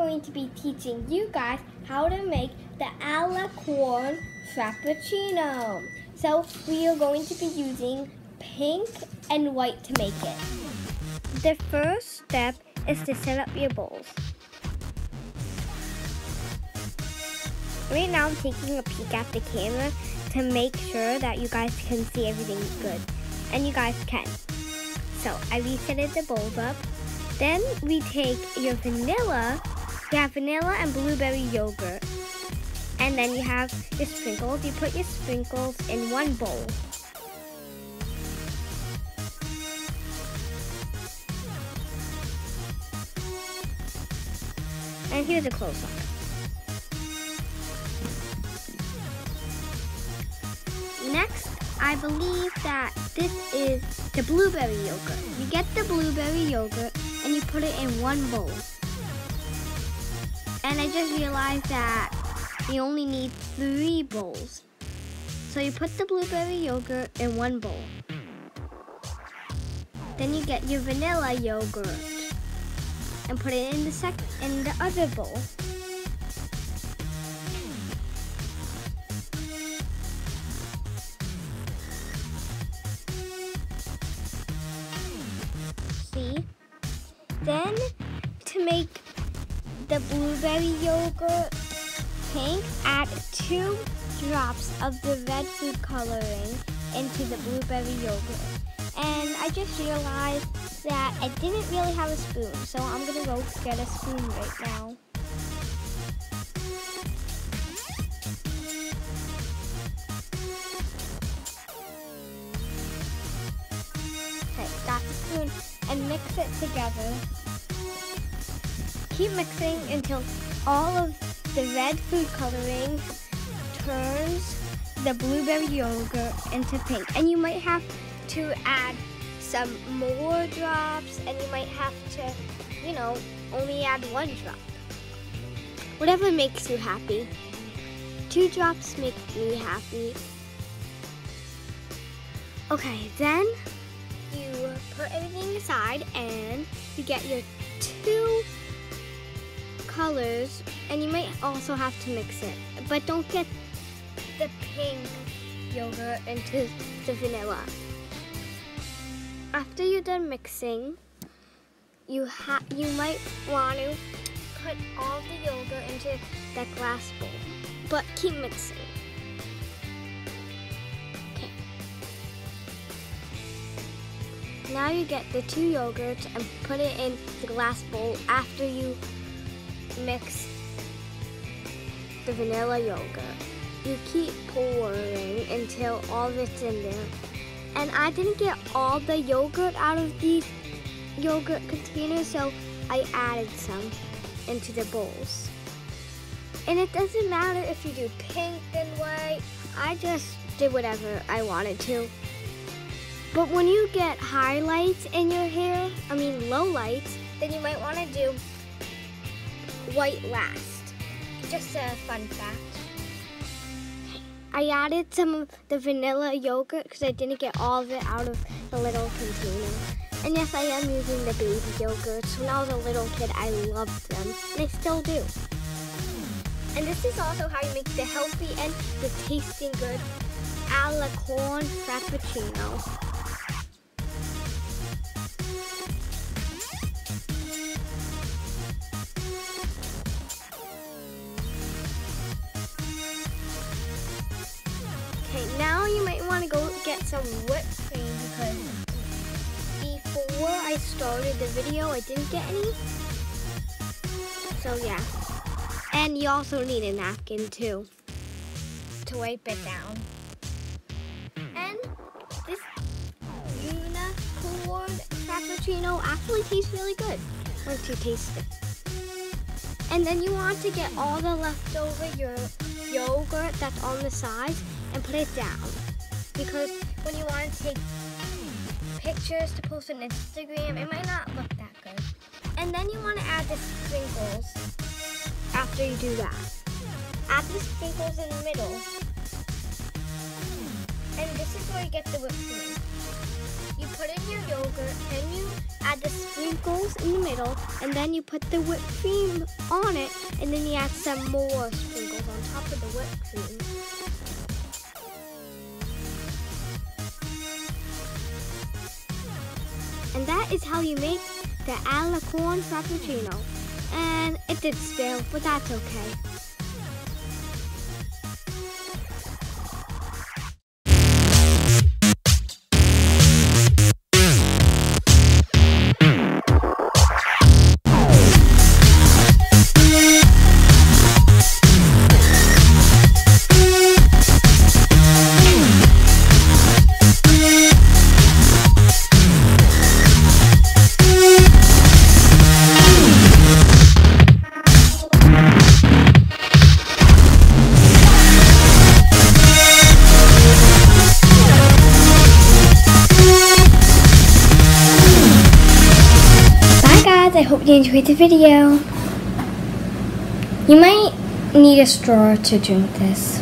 going to be teaching you guys how to make the alicorn frappuccino. So we are going to be using pink and white to make it. The first step is to set up your bowls. Right now I'm taking a peek at the camera to make sure that you guys can see everything good. And you guys can. So I resetted the bowls up. Then we take your vanilla. You have vanilla and blueberry yogurt. And then you have your sprinkles. You put your sprinkles in one bowl. And here's a close-up. Next, I believe that this is the blueberry yogurt. You get the blueberry yogurt and you put it in one bowl. And I just realized that you only need three bowls. So you put the blueberry yogurt in one bowl. Then you get your vanilla yogurt and put it in the sec in the other bowl. See? Then blueberry yogurt pink, add two drops of the red food coloring into the blueberry yogurt. And I just realized that I didn't really have a spoon, so I'm gonna go get a spoon right now. Okay, got the spoon and mix it together. Keep mixing until all of the red food coloring turns the blueberry yogurt into pink. And you might have to add some more drops and you might have to, you know, only add one drop. Whatever makes you happy. Two drops make me happy. Okay, then you put everything aside and you get your two colors and you might also have to mix it. But don't get the pink yogurt into the vanilla. After you're done mixing, you ha you might want to put all the yogurt into that glass bowl, but keep mixing. Okay. Now you get the two yogurts and put it in the glass bowl after you mix the vanilla yogurt. You keep pouring until all of it's in there. And I didn't get all the yogurt out of these yogurt containers, so I added some into the bowls. And it doesn't matter if you do pink and white. I just did whatever I wanted to. But when you get highlights in your hair, I mean low lights, then you might want to do white last. Just a fun fact. I added some of the vanilla yogurt because I didn't get all of it out of the little container. And yes, I am using the baby yogurts. When I was a little kid, I loved them, and I still do. And this is also how you make the healthy and the tasting good a la corn frappuccino. Some whipped cream because before I started the video, I didn't get any. So yeah. And you also need a napkin too to wipe it down. And this unicorn frappuccino actually tastes really good once you taste it. And then you want to get all the leftover your yogurt that's on the sides and put it down. Because when you want to take pictures to post on Instagram, it might not look that good. And then you want to add the sprinkles after you do that. Add the sprinkles in the middle. And this is where you get the whipped cream. You put in your yogurt, then you add the sprinkles in the middle, and then you put the whipped cream on it, and then you add some more sprinkles on top of the whipped cream. And that is how you make the alicorn frappuccino. And it did spill, but that's okay. I hope you enjoyed the video. You might need a straw to drink this.